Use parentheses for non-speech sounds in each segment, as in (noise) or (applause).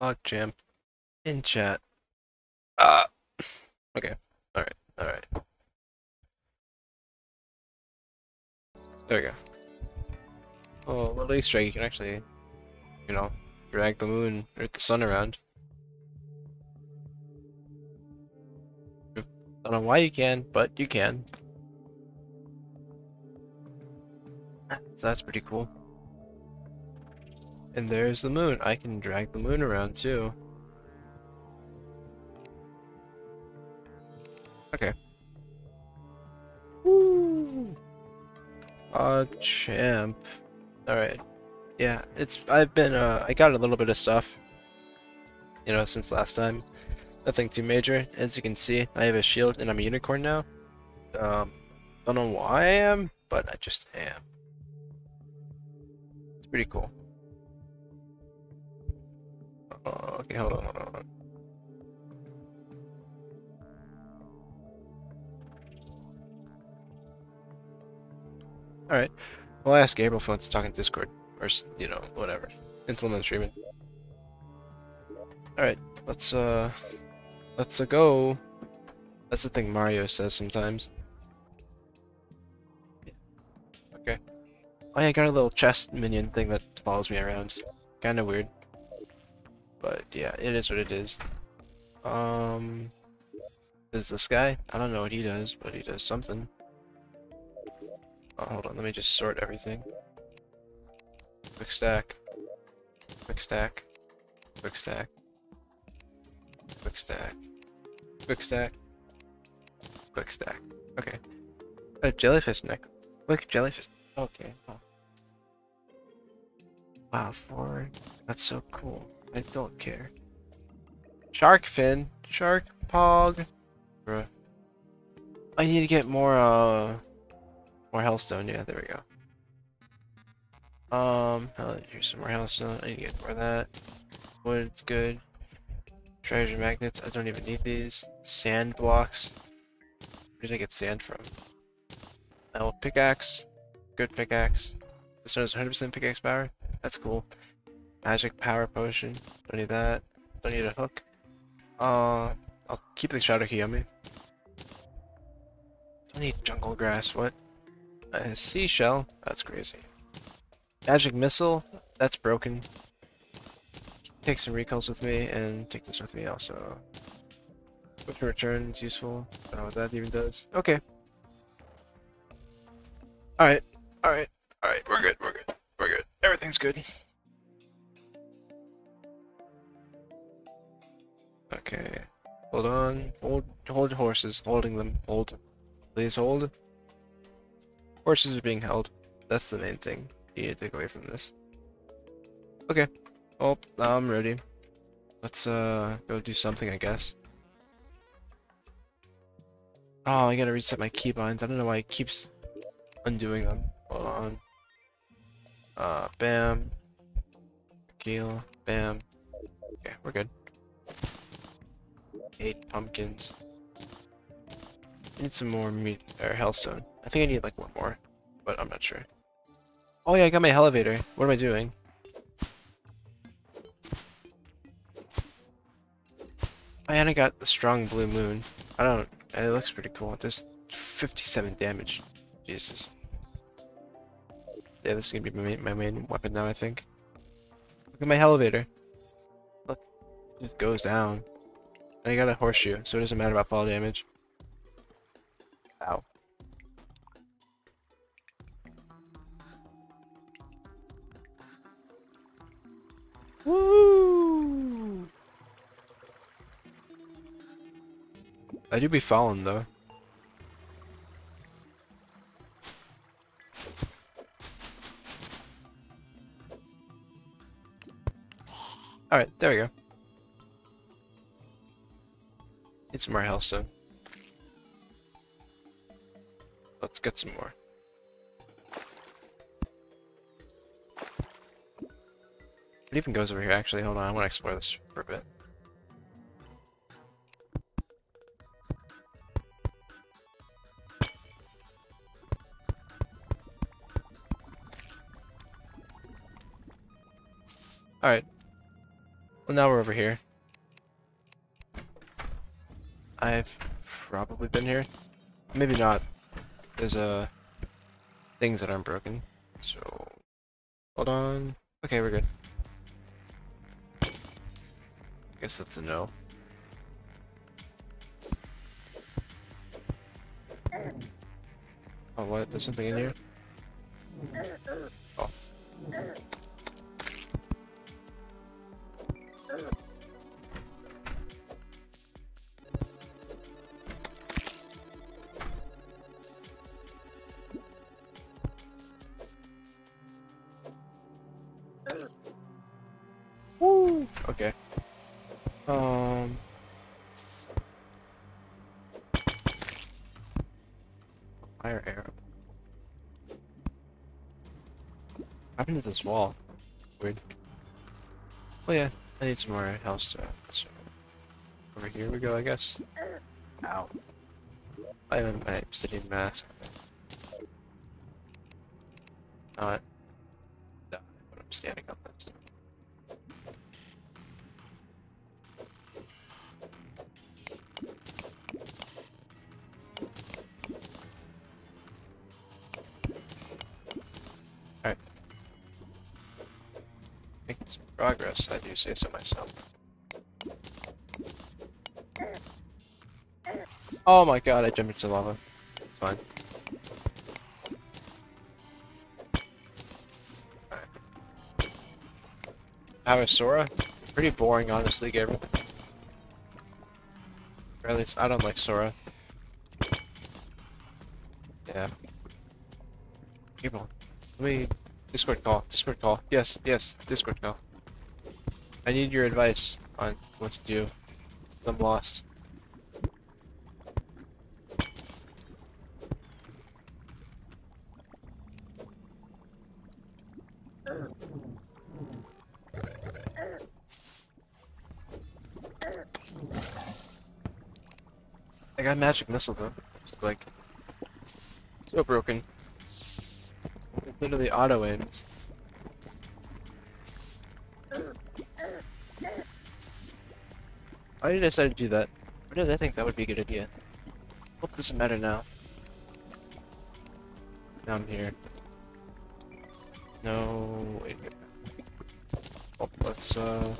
PogChamp in chat. Ah. Okay. All right. All right. There we go. Oh, well, at least you can actually, you know, drag the moon or the sun around. I Don't know why you can, but you can. So that's pretty cool. And there's the moon. I can drag the moon around too. Okay. Woo! Uh, champ. Alright. Yeah, it's, I've been, uh, I got a little bit of stuff, you know, since last time. Nothing too major. As you can see, I have a shield and I'm a unicorn now. Um, don't know why I am, but I just am. It's pretty cool. Okay, hold on, hold on, hold on. Alright. Well, I ask Gabriel if he wants to talk in Discord. Or, you know, whatever. Implement streaming. Alright, let's, uh... Let's uh, go. That's the thing Mario says sometimes. Okay. Oh yeah, I got a little chest minion thing that follows me around. Kinda weird. But yeah, it is what it is. Um... Is this guy? I don't know what he does, but he does something. Oh, hold on, let me just sort everything. Quick stack. Quick stack. Quick stack. Quick stack. Quick stack. Quick stack. Okay. A jellyfish neck. Look, jellyfish. Okay. Oh. Wow, four. That's so cool. I don't care. Shark fin. Shark pog. Bruh. I need to get more, uh... More hellstone. Yeah, there we go. Um, here's some more hellstone. I need to get more of that. Wood's good. Treasure magnets, I don't even need these. Sand blocks. Where did I get sand from? Old pickaxe. Good pickaxe. This one has 100% pickaxe power. That's cool. Magic power potion. Don't need that. Don't need a hook. Uh, I'll keep the shadow key on me. Don't need jungle grass. What? A seashell. That's crazy. Magic missile. That's broken take some recalls with me and take this with me also. Quick return is useful. I don't know what that even does. Okay. Alright. Alright. Alright. We're good. We're good. We're good. Everything's good. Okay. Hold on. Hold hold horses. Holding them. Hold. Please hold. Horses are being held. That's the main thing you need to take away from this. Okay. Oh, I'm ready. Let's uh go do something, I guess. Oh, I gotta reset my keybinds. I don't know why it keeps undoing them. Hold on. Uh, bam. Geel, bam. Okay, we're good. Eight pumpkins. I need some more meat or hellstone. I think I need like one more, but I'm not sure. Oh yeah, I got my elevator. What am I doing? and I got the strong blue moon. I don't. It looks pretty cool. It does 57 damage. Jesus. Yeah, this is gonna be my main, my main weapon now. I think. Look at my elevator. Look, it goes down. I got a horseshoe, so it doesn't matter about fall damage. Ow. Woo! I do be falling though. Alright, there we go. Need some more hellstone. Let's get some more. It even goes over here actually, hold on, I want to explore this for a bit. Alright. Well, now we're over here. I've probably been here. Maybe not. There's uh things that aren't broken. So hold on. Okay, we're good. I guess that's a no. Oh, what? There's something in here? Oh. Okay. Um. Fire arrow. What happened to this wall? Weird. Oh yeah, I need some more health stuff. So over here we go, I guess. Ow. I have my obsidian mask. Not say so myself. Oh my god, I jumped into lava. It's fine. Alright. How is Sora? Pretty boring, honestly, Gabriel. Or at least, I don't like Sora. Yeah. Gabriel, let me... Discord call, Discord call. Yes, yes, Discord call. I need your advice on what to do. I'm lost. I got magic missile though. Just like so broken. It literally auto aims. Why did I decide to do that? Why did I think that would be a good idea? Hope doesn't matter now. Now I'm here. No, wait. Oh, let's uh.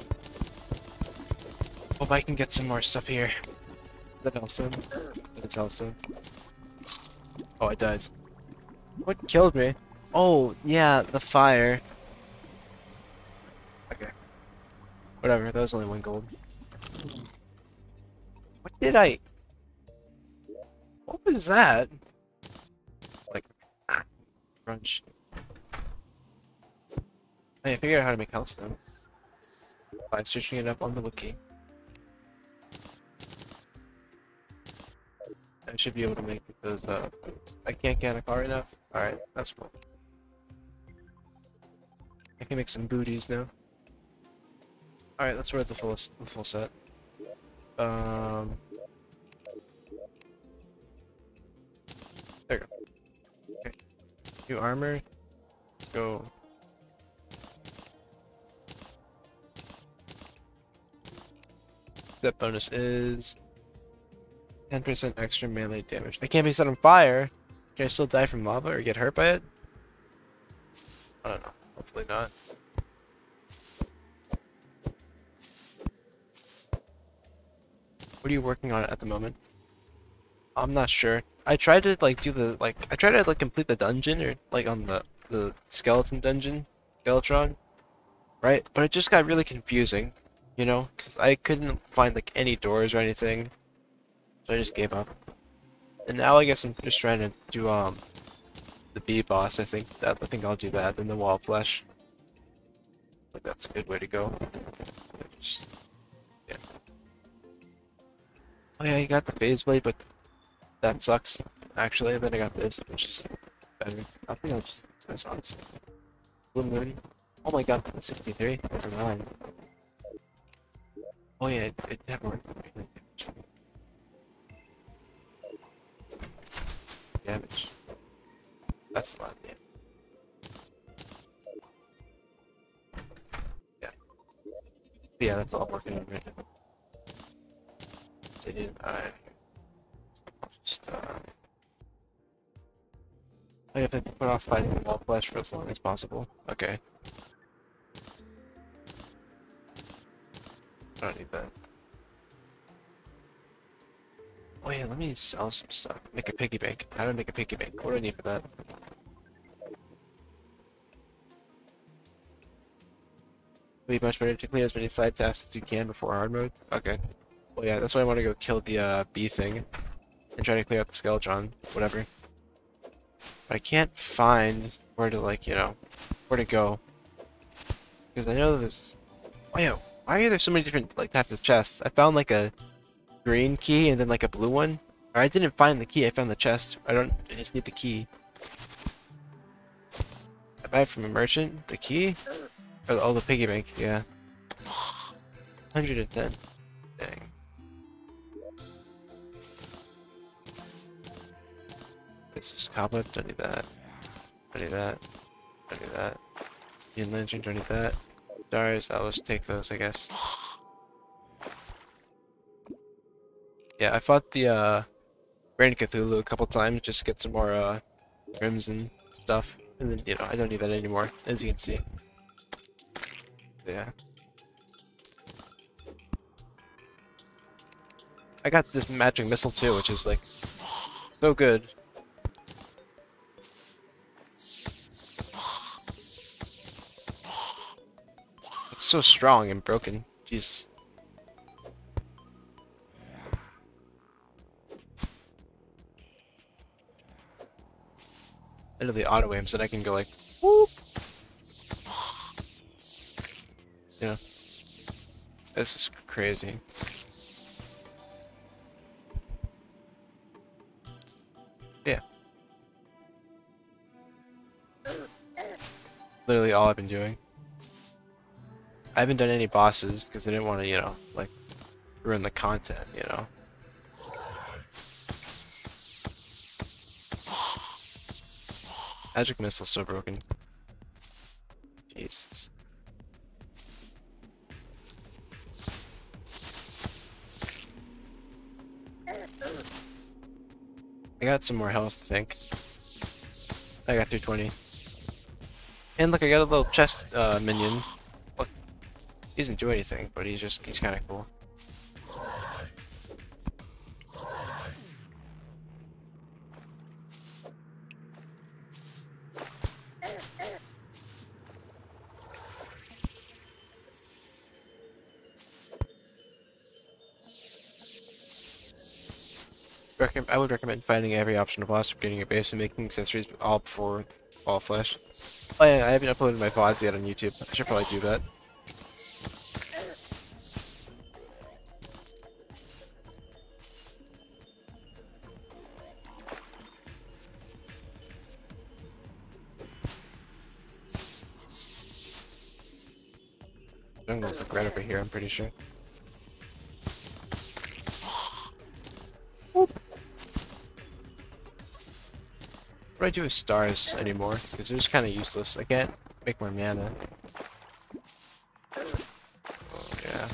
Hope I can get some more stuff here. That Hellstone? That's Hellstone. Oh, I died. What killed me? Oh, yeah, the fire. Okay. Whatever, that was only one gold. Did I... What was that? Like, ah, crunch. I figured out how to make hellstone. By searching it up on the wiki. I should be able to make those, uh, I can't get a car now. Alright, that's cool. I can make some booties now. Alright, let's the full, the full set. Um... There we go. Okay. New armor. Let's go. That bonus is 10% extra melee damage. I can't be set on fire. Can I still die from lava or get hurt by it? I don't know. Hopefully not. What are you working on at the moment? I'm not sure. I tried to like do the like I tried to like complete the dungeon or like on the the skeleton dungeon, Skeletron, right? But it just got really confusing, you know, because I couldn't find like any doors or anything, so I just gave up. And now I guess I'm just trying to do um the bee boss. I think that I think I'll do that. Then the wall flesh. Like that's a good way to go. Just, yeah. Oh yeah, you got the phase blade, but that sucks. Actually, then I got this, which is better. I think I'll just use this honestly. Blue Moon. Oh my god, 63. Never mind. Oh yeah, it, it never worked. Damage. That's a lot damage. Yeah. Yeah, that's all I'm working on right now. Alright. I have to put off fighting the wall flesh for as long as possible. Okay. I don't need that. Oh yeah, let me sell some stuff. Make a piggy bank. How do I make a piggy bank? What do I need for that? It'd be much better to clear as many side tasks as you can before hard mode. Okay. Well yeah, that's why I want to go kill the uh, bee thing. And try to clear out the skeleton, Whatever. But I can't find where to like, you know, where to go. Because I know there's... Yeah, why are there so many different like types of chests? I found like a green key and then like a blue one. Or I didn't find the key, I found the chest. I don't I just need the key. I buy from a merchant, the key? Oh the piggy bank, yeah. 110. This is cobweb, don't need that. Don't need that. Don't need that. Ian Lantern, don't need that. Stars, I'll just take those, I guess. Yeah, I fought the uh, Brain Cthulhu a couple times just to get some more uh, rims and stuff. And then, you know, I don't need that anymore, as you can see. Yeah. I got this magic missile too, which is like so good. So strong and broken. Jesus. I know the auto aims that I can go like whoop. Yeah. This is crazy. Yeah. Literally all I've been doing. I haven't done any bosses because I didn't want to, you know, like, ruin the content, you know. Magic missile's so broken. Jesus. I got some more health, I think. I got 320. And look, I got a little chest uh, minion. He doesn't do anything, but he's just, he's kind of cool. I would recommend finding every option of boss, getting your base, and making accessories all before all flesh. Oh yeah, I haven't uploaded my VODs yet on YouTube. I should probably do that. Jungle's like right over here, I'm pretty sure. What do I do with stars anymore? Because they're just kind of useless. I can't make more mana. Oh, yeah.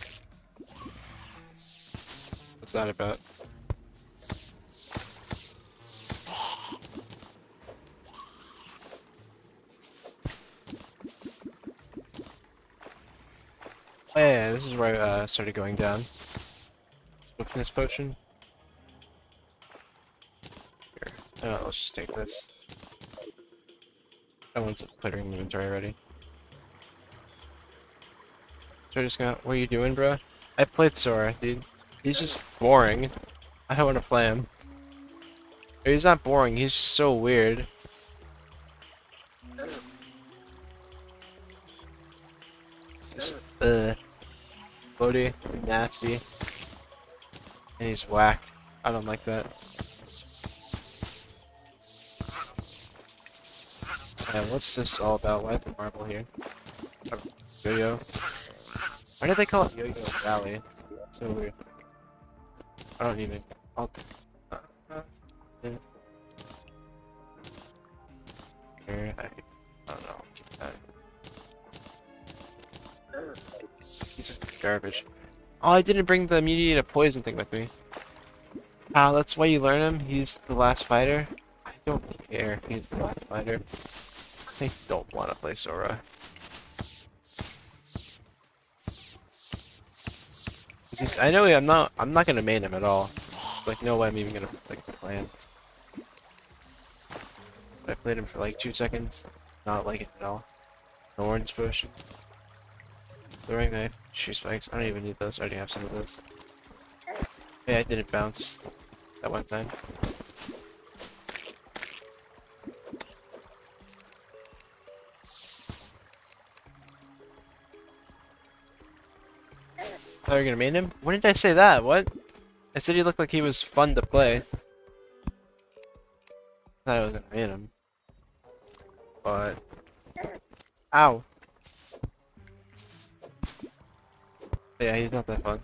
What's that about? This is where I uh, started going down. Swiftness potion. Here. Oh, let's just take this. I want put her inventory already. So I just got. What are you doing, bro? I played Sora, dude. He's just boring. I don't want to play him. He's not boring. He's so weird. Nasty, and he's whack. I don't like that. Yeah, what's this all about? Why the marble here? Yo-yo. Why did they call it Yo-Yo Valley? So weird. I don't even. Oh, I didn't bring the immunity to poison thing with me. Ah, that's why you learn him? He's the last fighter? I don't care. He's the last fighter. I don't want to play Sora. I know I'm not. I'm not gonna main him at all. Like no way I'm even gonna like play him. I played him for like two seconds. Not like it at all. Thorns bush. Throwing knife. Shoe spikes. I don't even need those. I already have some of those. Yeah, I didn't bounce that one time. Oh, you're gonna main him? When did I say that? What? I said he looked like he was fun to play. I thought I was gonna main him. But... Ow! Yeah, he's not that fun.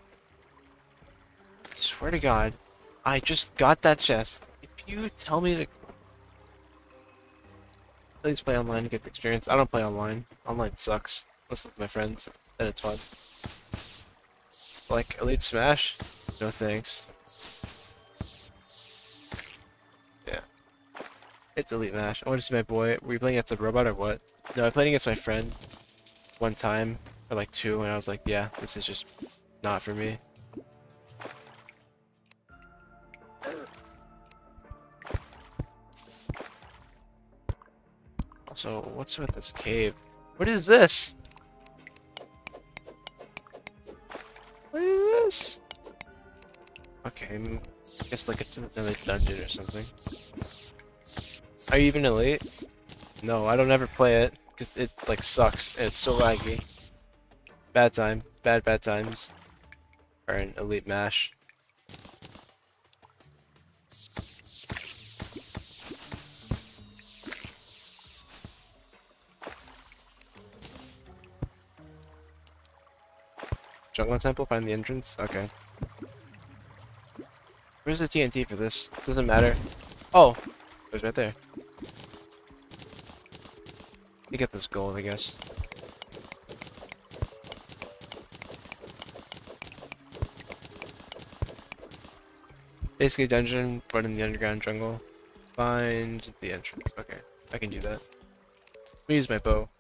swear to god, I just got that chest. If you tell me to... Please play online to get the experience. I don't play online. Online sucks. Unless with my friends. Then it's fun. Like Elite Smash? No thanks. Yeah. It's Elite Smash. I want to see my boy. Were you playing against a robot or what? No, I played against my friend one time, or like two, and I was like, yeah, this is just not for me. Also, what's with this cave? What is this? What is this? Okay, I guess like it's another dungeon or something. Are you even elite? No, I don't ever play it because it like sucks it's so laggy. Bad time, bad bad times. Or an elite mash. Jungle Temple, find the entrance? Okay. Where's the TNT for this? Doesn't matter. Oh! It was right there. You get this gold, I guess. Basically dungeon, but in the underground jungle. Find the entrance. Okay, I can do that. Let me use my bow.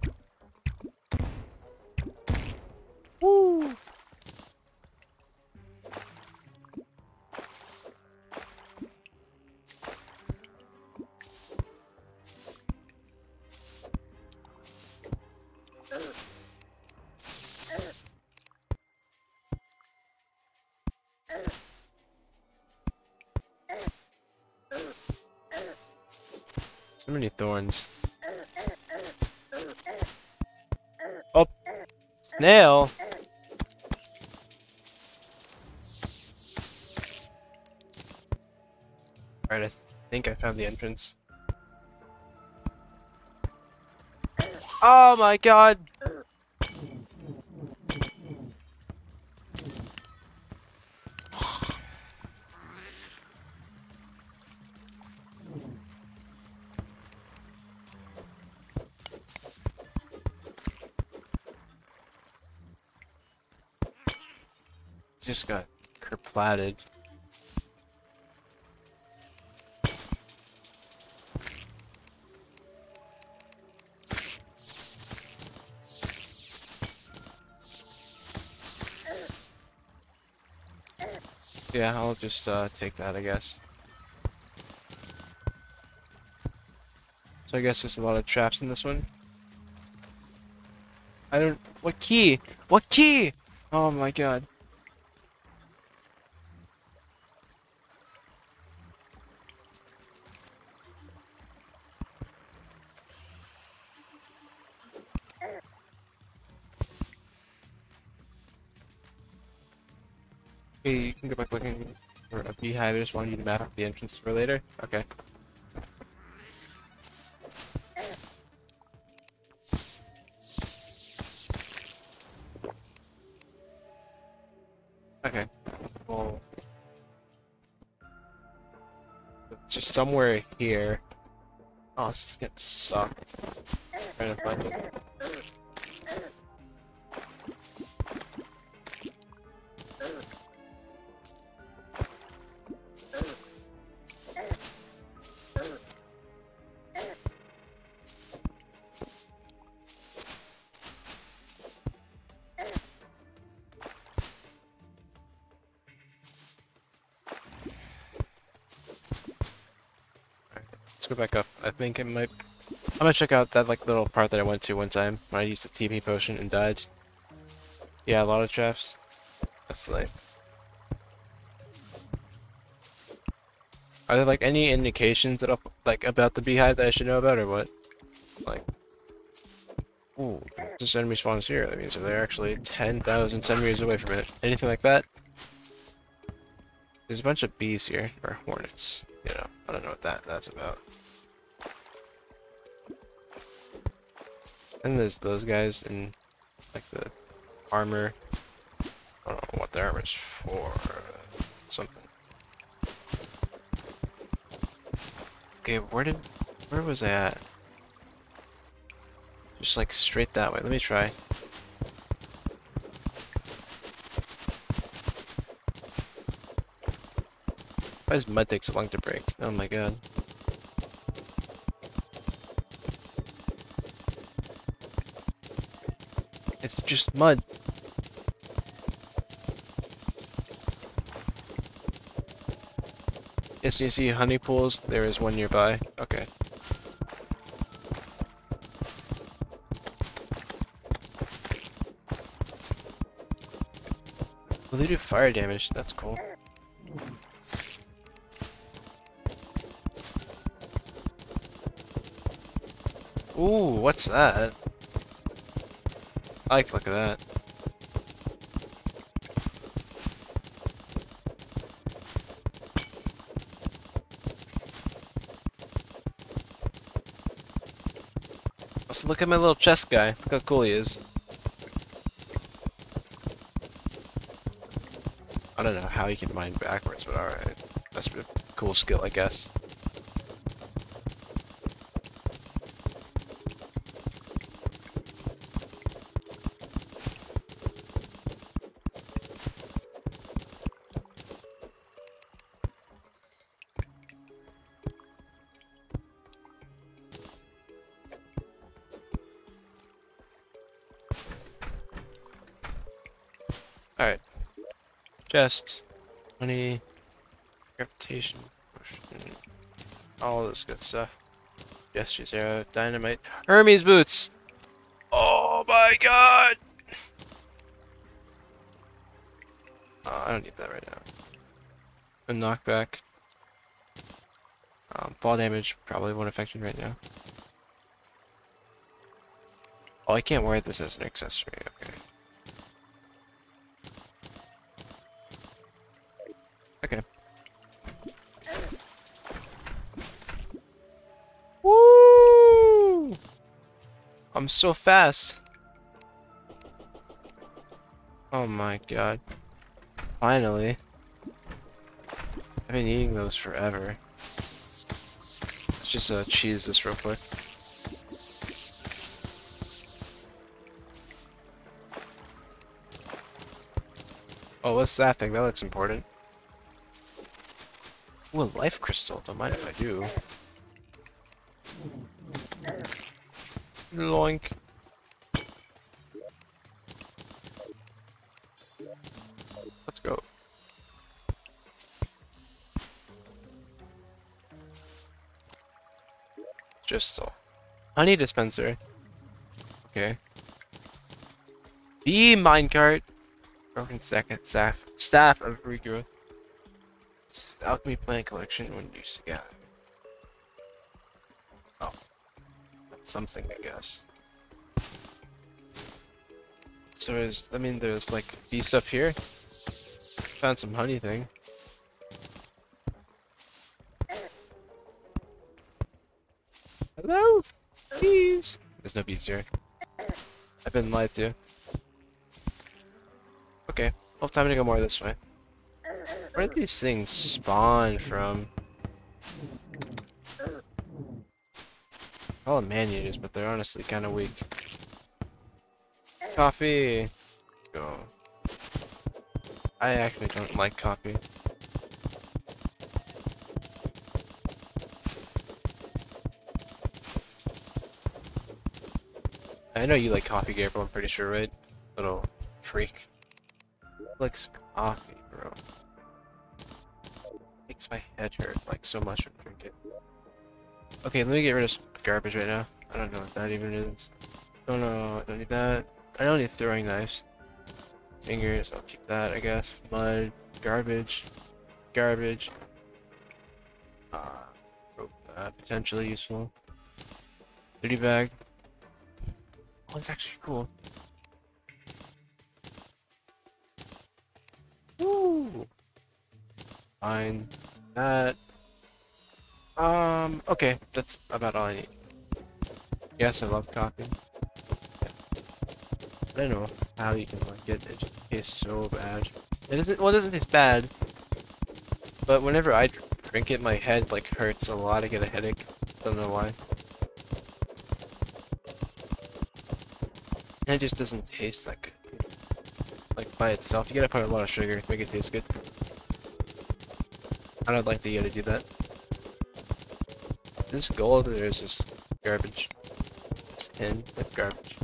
Snail! Alright, I think I found the entrance. Oh my god! Yeah, I'll just uh, take that, I guess. So I guess there's a lot of traps in this one. I don't... What key? What key? Oh my god. I just wanted you to map the entrance for later. Okay. Okay. Well, it's just somewhere here. Oh, this is gonna suck. Trying to find it. Back up. I think it might... I'm gonna check out that like little part that I went to one time when I used the TP potion and died. Yeah, a lot of traps. That's like... Are there like any indications that like about the beehive that I should know about or what? Like... Ooh, this enemy spawns here. That means they're actually 10,000 centimeters away from it. Anything like that? There's a bunch of bees here, or hornets. You know, I don't know what that that's about. And there's those guys in like the armor. I don't know what the armor's for. Something. Okay, where did where was I at? Just like straight that way. Let me try. Why does mud take so long to break? Oh my god. It's just mud. Yes, you see honey pools? There is one nearby. Okay. Well, they do fire damage. That's cool. Ooh, what's that? I like look of that. Also, look at my little chest guy. Look how cool he is. I don't know how he can mine backwards, but alright. That's a cool skill, I guess. Chest. Money. Reputation. Potion, all this good stuff. Gesture zero. Dynamite. Hermes boots! Oh my god! Oh, I don't need that right now. A knockback. Um, fall damage probably won't affect me right now. Oh, I can't wear this as an accessory. Okay. Okay. Woo! I'm so fast. Oh my god. Finally. I've been eating those forever. Let's just uh, cheese this real quick. Oh, what's that thing? That looks important. Ooh, a life crystal. Don't mind if I do. Loink. Let's go. Just. Honey dispenser. Okay. Bee minecart. Broken second staff. Staff of regrowth. Alchemy plant collection when used again. Oh. That's something, I guess. So is I mean there's like bee stuff here. Found some honey thing. Hello? Bees! There's no bees here. I've been lied to. Okay, well time to go more this way. Where do these things spawn from? All man eaters, but they're honestly kind of weak. Coffee! Go. I actually don't like coffee. I know you like coffee, Gabriel, I'm pretty sure, right? Little freak. Likes coffee, bro my head hurt like so much from drinking. Okay, let me get rid of garbage right now. I don't know what that even is. Don't know. Don't need that. I don't need throwing knives. Fingers. I'll keep that. I guess. Mud. Garbage. Garbage. Uh, uh, potentially useful. Duty bag. Oh, it's actually cool. Woo! Fine. That. Um, okay, that's about all I need. Yes, I love coffee. I don't know how you can like it. It just tastes so bad. It doesn't. Well, it doesn't taste bad. But whenever I drink it, my head like hurts a lot. I get a headache. Don't know why. And it just doesn't taste like like by itself. You gotta put a lot of sugar to make it taste good. I don't like the you gotta do that. This gold or is this garbage? It's tin with garbage.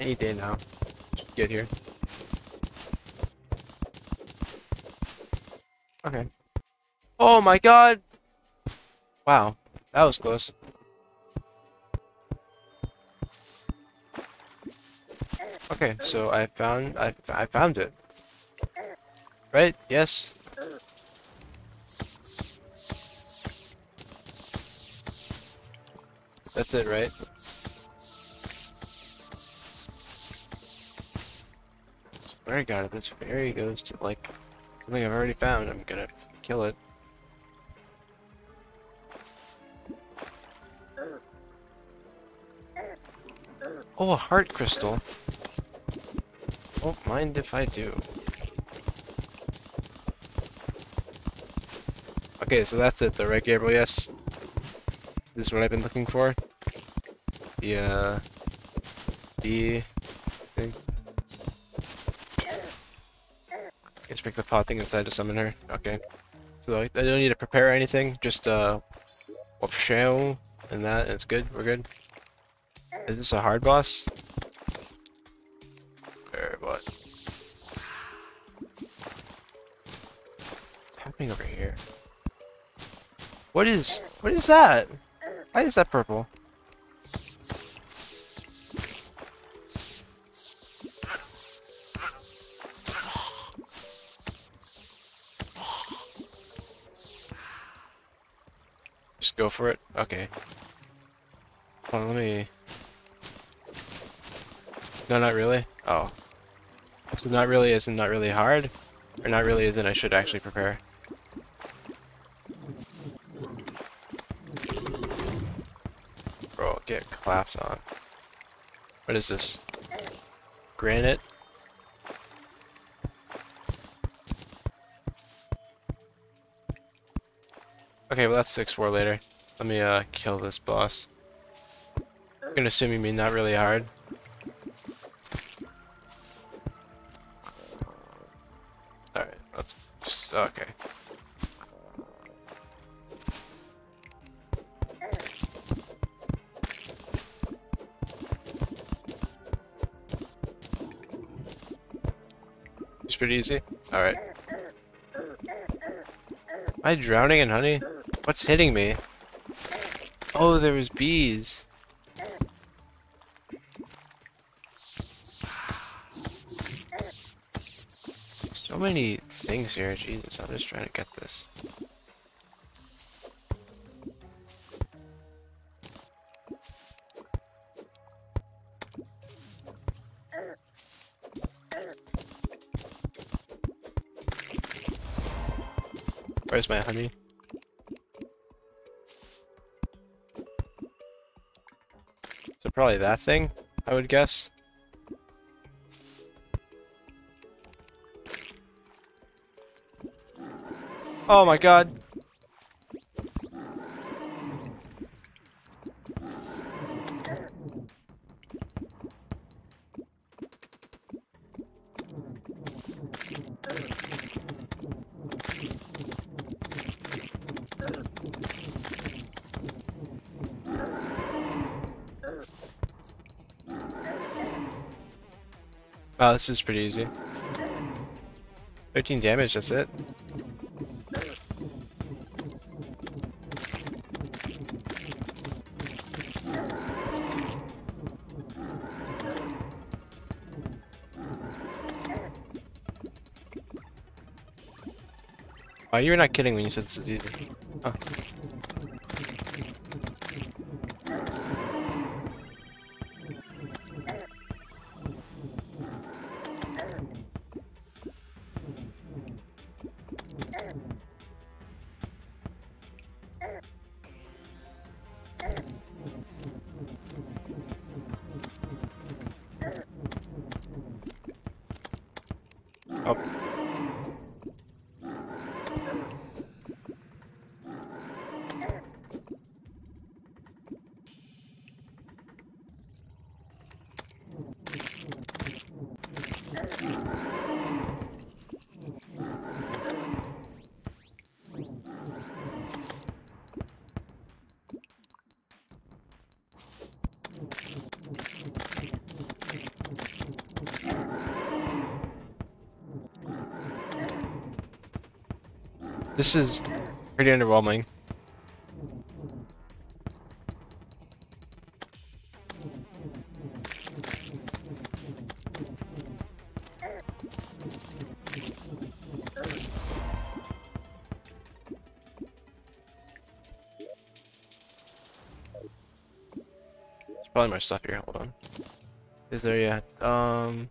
Any day now. Get here. Okay. Oh my god! Wow, that was close. Okay, so I found I I found it. Right? Yes. That's it, right? Swear to God, if this fairy goes to like something I've already found, I'm gonna kill it. Oh, a heart crystal. Won't mind if I do. Okay, so that's it, the right, Gabriel? Yes. This is what I've been looking for. The, uh... The... thing. Let's pick the pot thing inside to summon her. Okay. So I don't need to prepare anything, just, uh... Option and that, and it's good, we're good. Is this a hard boss? Happening over here? What is... What is that? Why is that purple? Just go for it? Okay. Let me... No, not really? Oh. So not really isn't not really hard? Or not really isn't I should actually prepare? Clapped on. What is this? Granite? Okay, well that's six explore later. Let me uh kill this boss. I'm gonna assume you mean not really hard. Easy. Alright. Am I drowning in honey? What's hitting me? Oh, there was bees. So many things here, Jesus, I'm just trying to get this. Where's my honey? So probably that thing, I would guess. Oh my god. This is pretty easy. 13 damage, that's it. Oh, you were not kidding when you said this is easy. This is pretty underwhelming. Probably more stuff here, hold on. Is there yet? Um...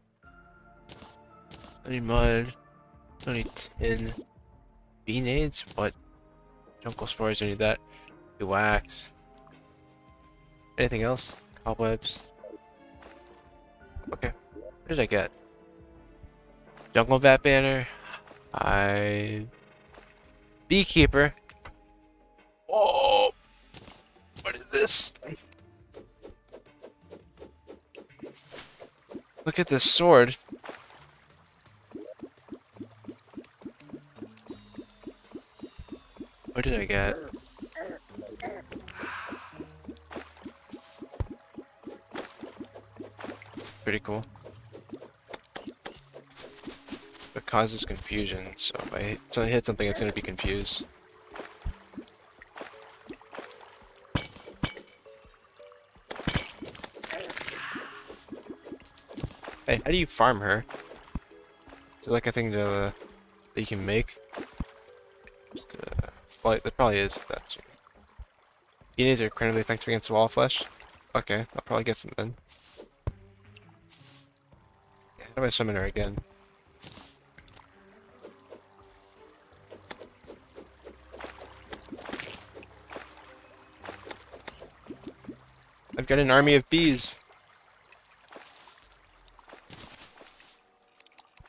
Any mud? Only tin. Beenades? What? Jungle spores, don't need that. Do wax. Anything else? Cobwebs. Okay. What did I get? Jungle Bat Banner. I... Beekeeper. Oh! What is this? Look at this sword. What did I get? Pretty cool. It causes confusion, so if I hit, so I hit something, it's gonna be confused. Hey, how do you farm her? Is it like a thing to, uh, that you can make? Well, there probably is. That's. Beenades are incredibly effective against wall flesh. Okay, I'll probably get some then. How do I summon her again? I've got an army of bees.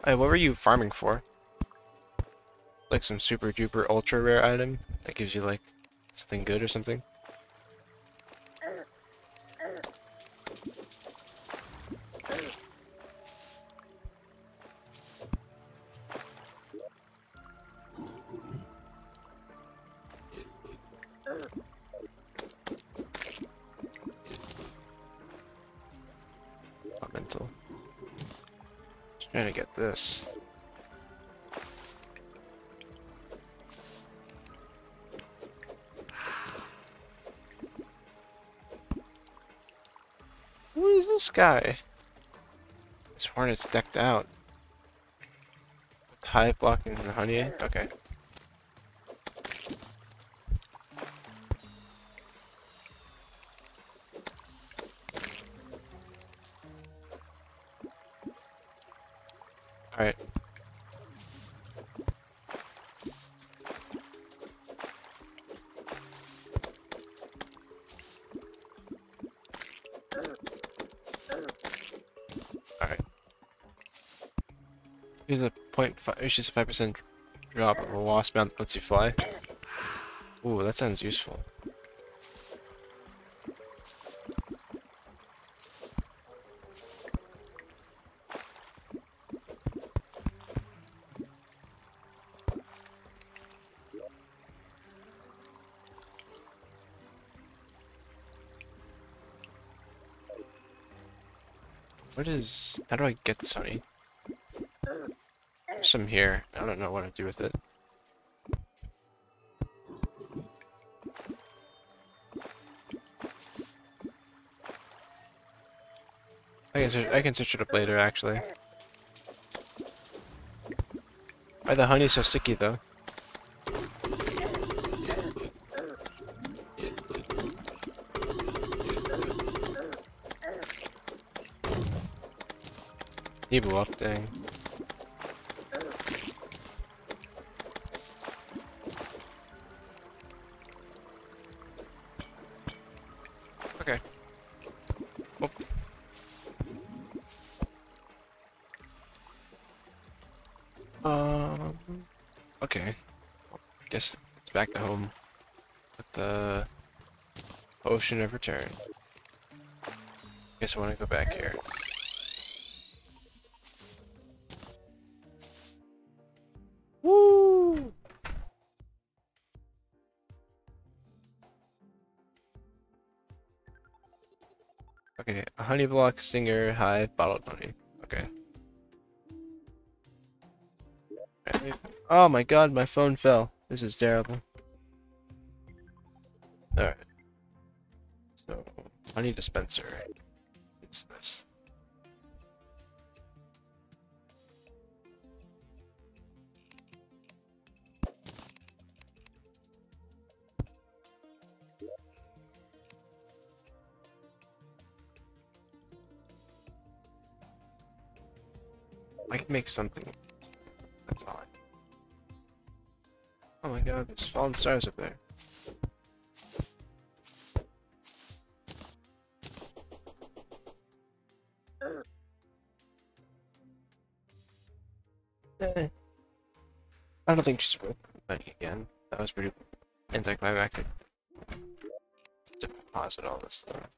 Hey, what were you farming for? Like some super duper ultra rare item that gives you like something good or something? Guy? This hornet's decked out. Hive blocking the honey? Okay. Alright. Point five, it's just a five percent drop of a wasp mount that lets you fly. Ooh, that sounds useful. What is... How do I get this honey? Some here. I don't know what to do with it. I can I can search it up later, actually. Why the honey so sticky, though? He blew up, dang. Potion of return. Guess I want to go back here. Woo! Okay, a honey block, stinger, hive, bottled honey. Okay. Oh my god, my phone fell. This is terrible. Alright. Honey dispenser. What's this? I can make something. That's odd. Oh my god, there's fallen stars up there. I don't think she's worth money again. That was pretty anticlimactic. Deposit all this stuff.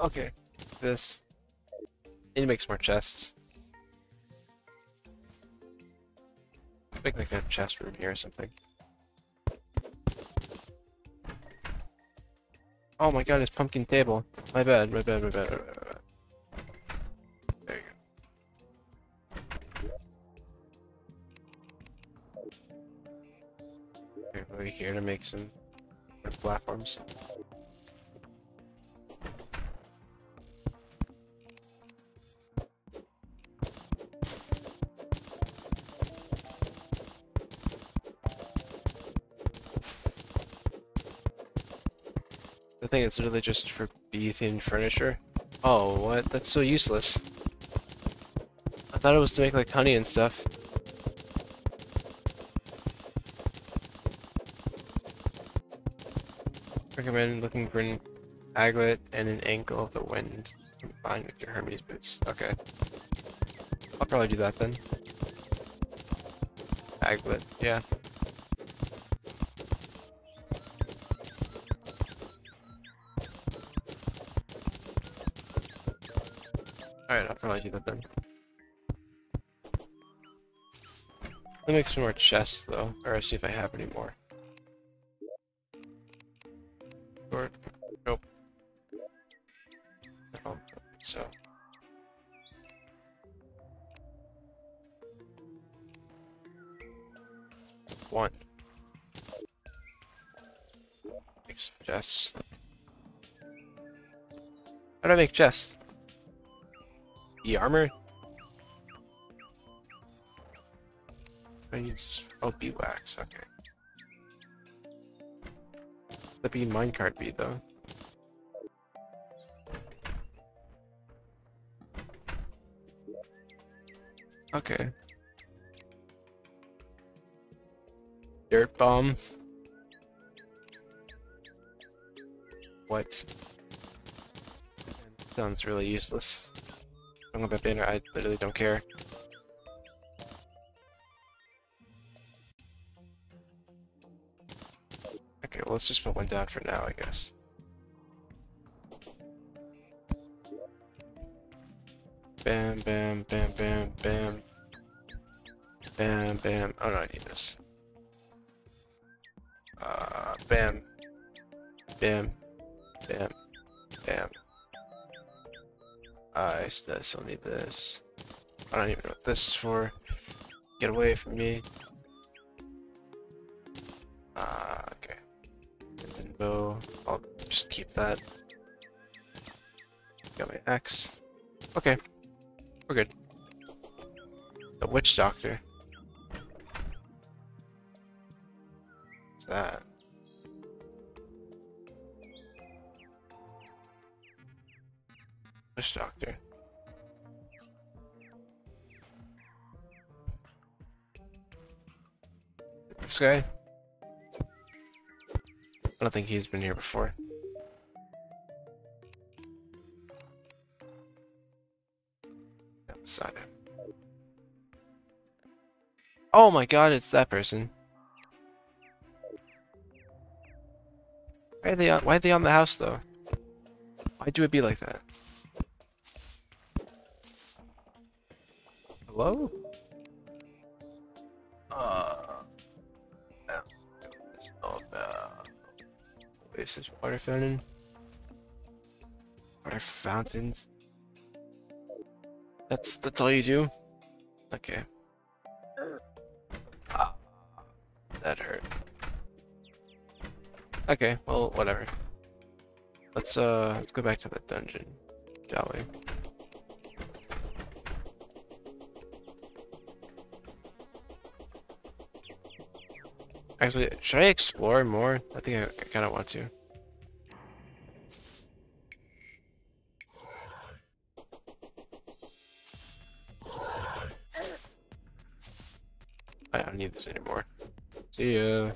Okay, this. Need to make more chests. Make like a chest room here or something. Oh my god, it's pumpkin table. My bad, my bad, my bad. My bad. There you go. Over here to make some platforms. The thing is literally just for bee-themed furniture. Oh, what? That's so useless. I thought it was to make like honey and stuff. Recommend looking for an aglet and an Anklet of the Wind combined with your Hermes boots. Okay. I'll probably do that then. Aglet, yeah. Alright, I'll probably do that then. Let me make some more chests though, or see if I have any more. Or, nope. No, so. One. Make some chests. How do I make chests? Armor? I use oh wax, okay. The bee minecart bee though. Okay. Dirt bomb. What? Sounds really useless. I'm gonna banner, I literally don't care. Okay, well let's just put one down for now, I guess. Bam, bam, bam, bam, bam. Bam, bam. Oh no, I need this. Uh, bam. Bam. Bam. Bam. I still need this. I don't even know what this is for. Get away from me. Ah, uh, okay. And then bow. I'll just keep that. Got my X. Okay. We're good. The witch doctor. What's that? Witch doctor. This guy? I don't think he's been here before. Oh my god, it's that person. Why are they on, why are they on the house though? Why do it be like that? Hello? Uh, oh, uh, Oasis water fountain. Water fountains. That's that's all you do? Okay. Ah, that hurt. Okay, well, whatever. Let's uh, let's go back to the dungeon, shall we? Actually, should I explore more? I think I, I kind of want to. I don't need this anymore. See ya.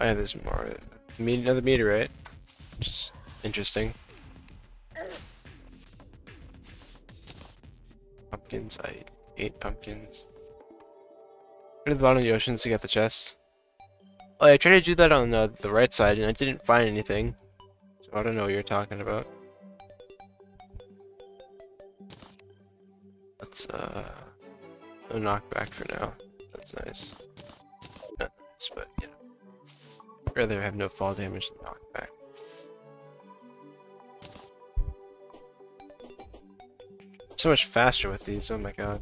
Oh yeah, there's more. Another meteorite. Just interesting. Pumpkins. I ate pumpkins. Go to the bottom of the oceans to get the chest. Oh, I tried to do that on uh, the right side and I didn't find anything. So I don't know what you're talking about. Let's, uh... No knockback for now. That's nice. Not nice, but, know. I'd rather have no fall damage than knockback. So much faster with these, oh my god.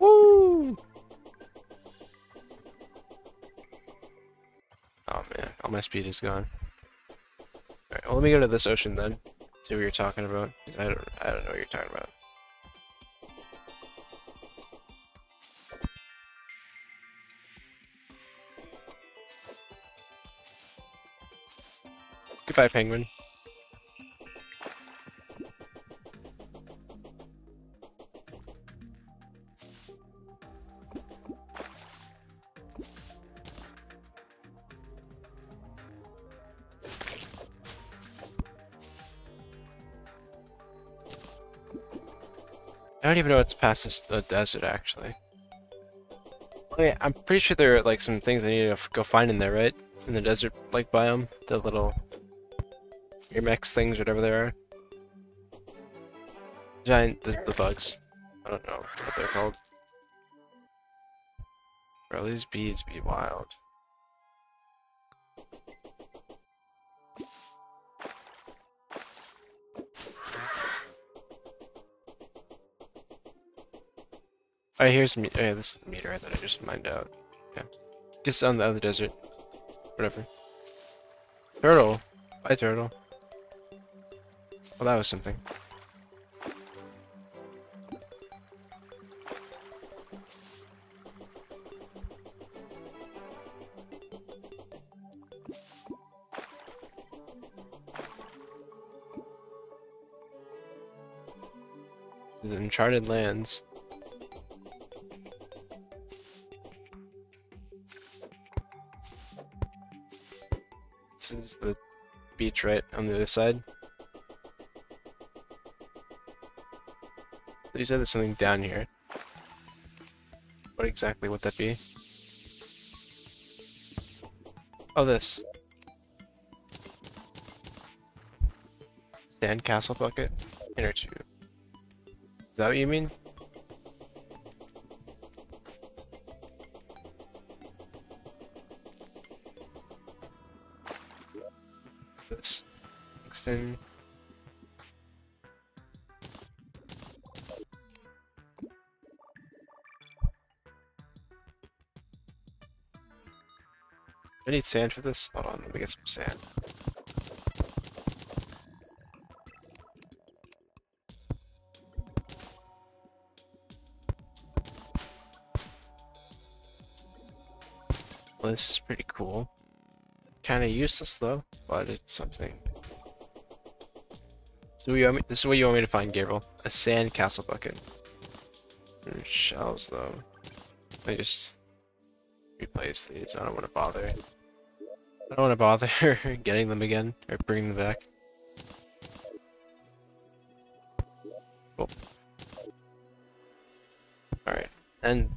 Oh man, all my speed is gone. Well let me go to this ocean then. See what you're talking about. I don't I don't know what you're talking about. Goodbye, penguin. Don't even know what's past this the desert actually. Oh yeah, I'm pretty sure there are like some things I need to go find in there, right? In the desert like biome, the little Myrmex things, whatever they are. Giant the, the bugs. I don't know what they're called. Bro, these beads be wild. Oh, here's me. Oh, yeah, this is the meteor that I just mined out. Yeah. Just on the other desert. Whatever. Turtle. Bye, turtle. Well, that was something. Uncharted lands. Beach, right? On the other side. You said there's something down here. What exactly would that be? Oh, this. Sandcastle bucket? Inner tube. Is that what you mean? This. Extend. I need sand for this? Hold on, let me get some sand. Well, this is pretty cool. Kind of useless though, but it's something. So you me, this is what you want me to find, Gabriel. A sand castle bucket. Some shells though. I just replace these. I don't want to bother. I don't want to bother (laughs) getting them again or bringing them back. Cool. Alright, and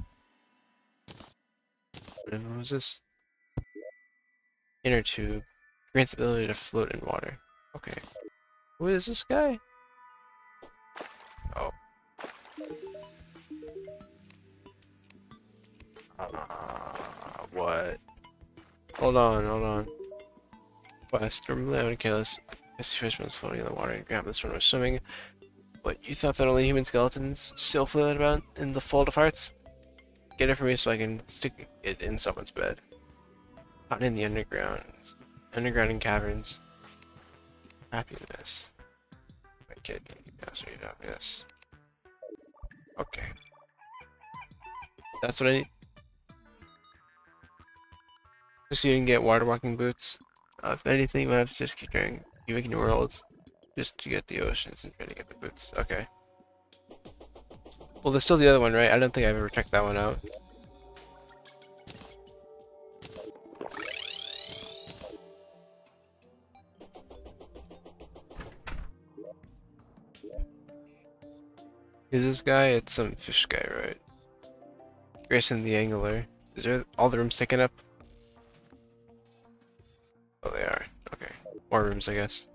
what was this? Inner tube. Grants ability to float in water. Okay. Who is this guy? Oh. Uh, what? Hold on, hold on. West from Leon Kalis. I see fishermen floating in the water and grab this one was swimming. But you thought that only human skeletons still floated about in the Fold of Hearts? Get it for me so I can stick it in someone's bed. Out in the underground. Underground and caverns. Happiness. My kid, yes, read up, yes. Okay. That's what I need. Just so you can get water walking boots. Uh, if anything, you might have to just keep trying, keep making worlds. Just to get the oceans and try to get the boots. Okay. Well, there's still the other one, right? I don't think I've ever checked that one out. Is this guy? It's some fish guy, right? Grayson the Angler. Is there all the rooms taken up? Oh, they are. Okay. More rooms, I guess.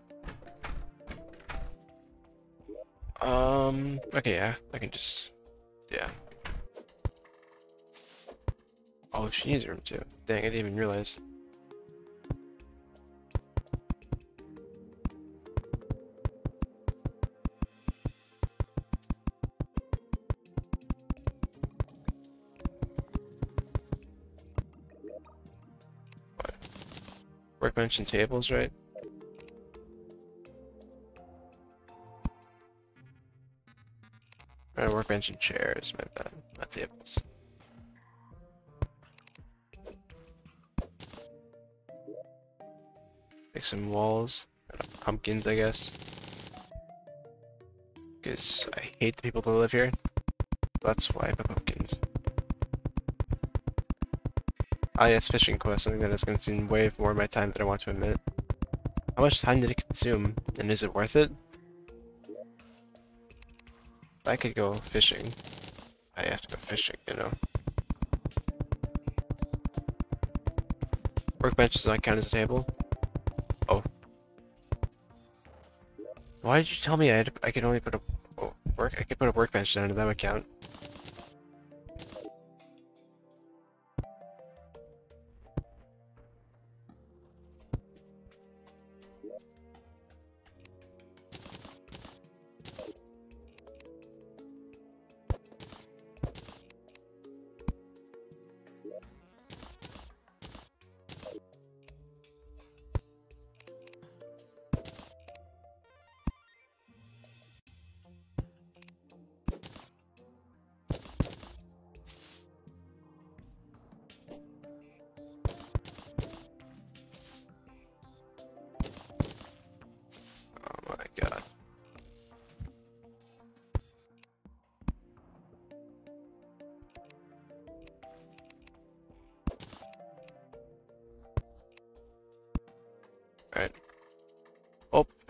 Um, okay, yeah. I can just... Yeah. Oh, she needs a room too. Dang, I didn't even realize. Workbench and tables, right? Right, workbench and chairs, my bad, not tables. Make some walls, uh, pumpkins, I guess. Because I hate the people that live here. That's why I put pumpkins. Yes, fishing quest, something that is consuming way more of my time than I want to admit. How much time did it consume, and is it worth it? I could go fishing. I have to go fishing, you know. Workbench does not count as a table. Oh. Why did you tell me I had to, I could only put a oh, work I could put a workbench down to that account?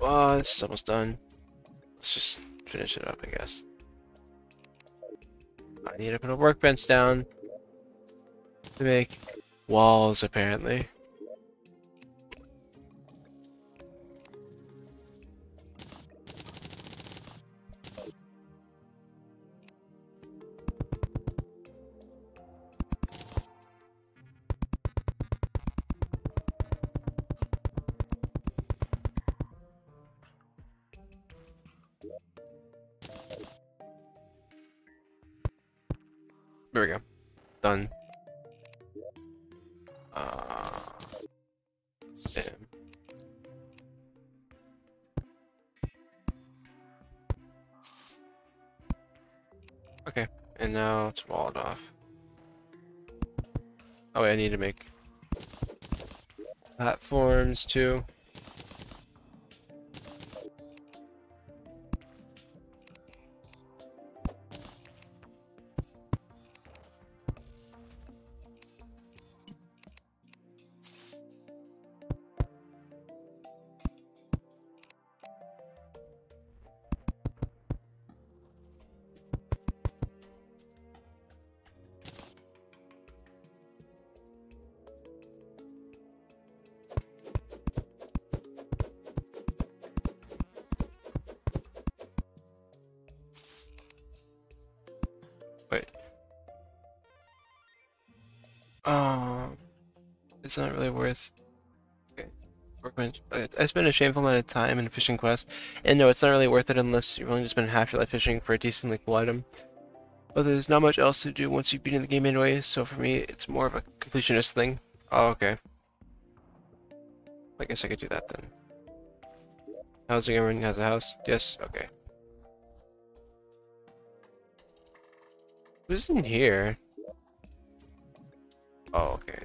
Uh, this is almost done. Let's just finish it up, I guess. I need to put a workbench down to make walls, apparently. Platforms too. Um, it's not really worth. Okay. I spent a shameful amount of time in a fishing quest, and no, it's not really worth it unless you've only just been half your life fishing for a decently cool item. But there's not much else to do once you've beaten the game anyway, so for me, it's more of a completionist thing. Oh, okay. I guess I could do that then. Housing everyone has a house? Yes? Okay. Who's in here? Oh, okay.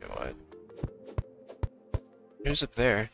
You know what? Who's up there?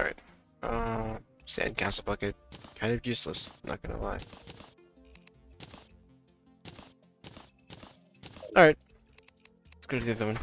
Alright. Uh, sandcastle bucket. Kind of useless, not gonna lie. Alright. Let's go to the other one.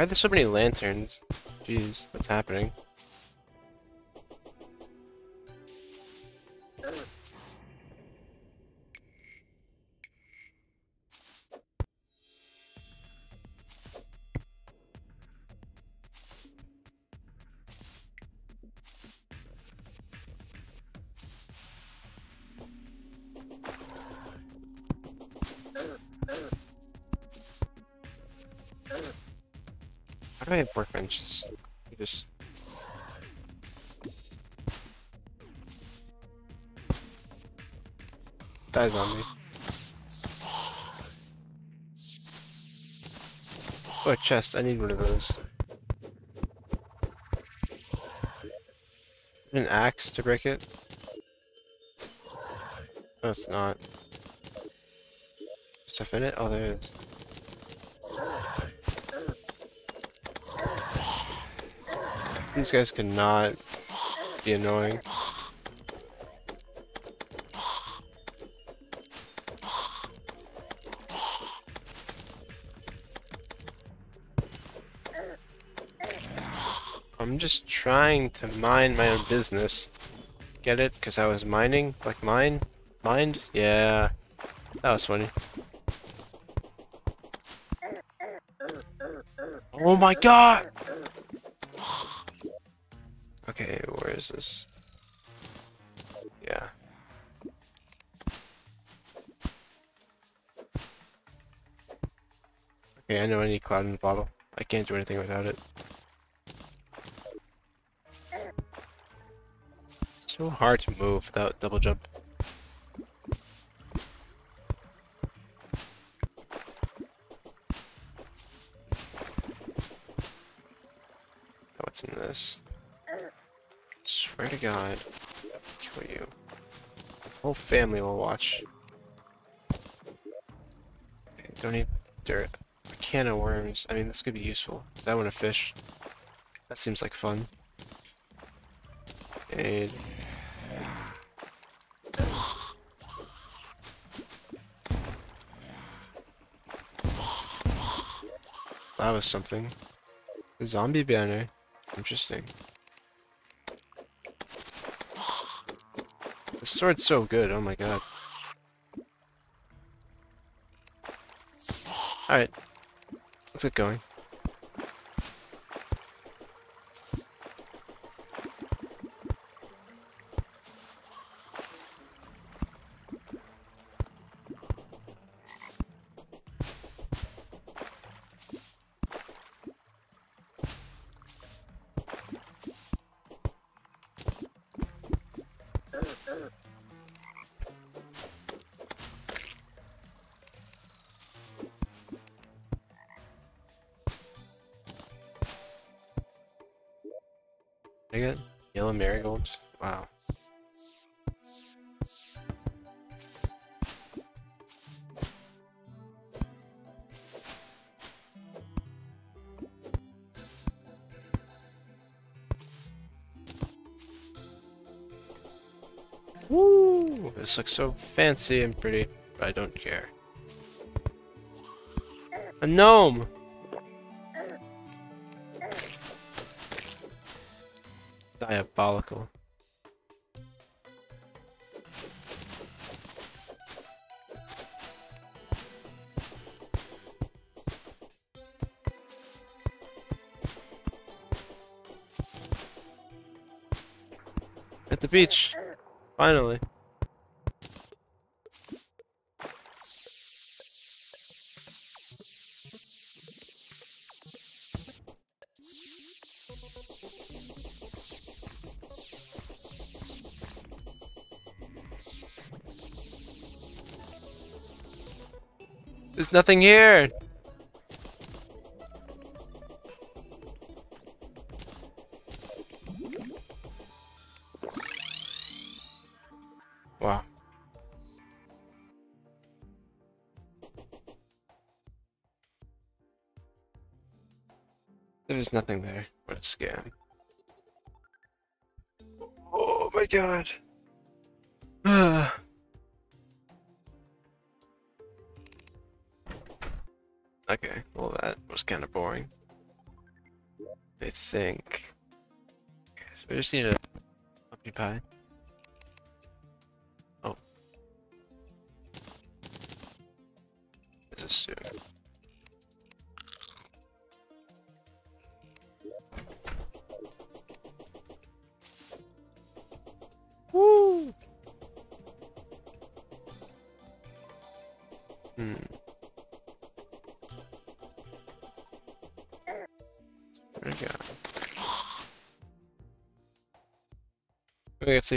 Why are there so many lanterns? Jeez, what's happening? Chest. I need one of those. An axe to break it. No, it's not. Stuff in it? Oh, there is. These guys cannot be annoying. Just trying to mind my own business. Get it? Because I was mining? Like mine? Mind? Yeah. That was funny. Oh my god! Okay, where is this? Yeah. Okay, I know I need cloud in the bottle. I can't do anything without it. So hard to move without double jump. What's in this? Swear to God, kill you. Whole family will watch. Okay, don't need dirt. A can of worms. I mean, this could be useful. I want to fish. That seems like fun. And That was something. The zombie banner. Interesting. The sword's so good, oh my god. Alright. Let's get going. This looks so fancy and pretty, but I don't care. A gnome! Diabolical. At the beach. Finally. There's nothing here. Wow. There's nothing there. What a scam. Oh my god. Okay, well that was kind of boring. I think. Okay, so we just need to occupy.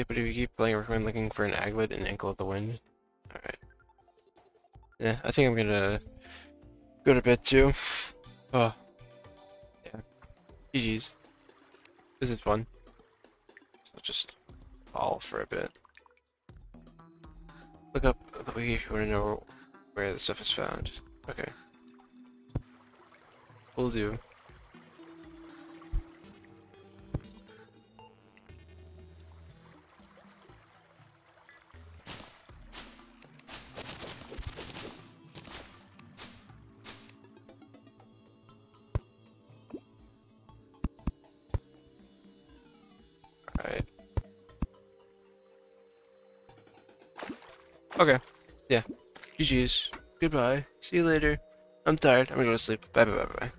But if you keep playing, recommend looking for an aglet and Anklet of the Wind. Alright. Yeah, I think I'm gonna go to bed too. (sighs) Oh. Yeah. GG's. This is fun. So just fall for a bit. Look up the wiki if you want to know where the stuff is found. Okay. Will do. GG's. Goodbye. See you later. I'm tired. I'm gonna go to sleep. Bye bye bye bye.